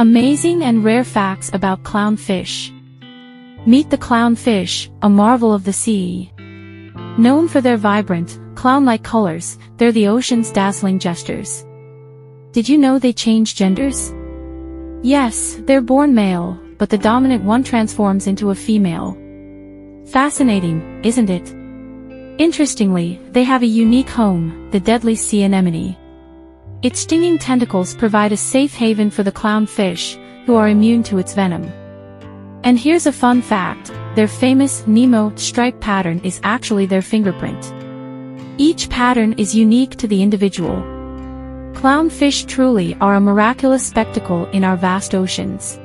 Amazing and rare facts about clownfish. Meet the clownfish, a marvel of the sea. Known for their vibrant, clown-like colors, they're the ocean's dazzling jesters. Did you know they change genders? Yes, they're born male, but the dominant one transforms into a female. Fascinating, isn't it? Interestingly, they have a unique home, the deadly sea anemone. Its stinging tentacles provide a safe haven for the clownfish, who are immune to its venom. And here's a fun fact, their famous Nemo stripe pattern is actually their fingerprint. Each pattern is unique to the individual. Clownfish truly are a miraculous spectacle in our vast oceans.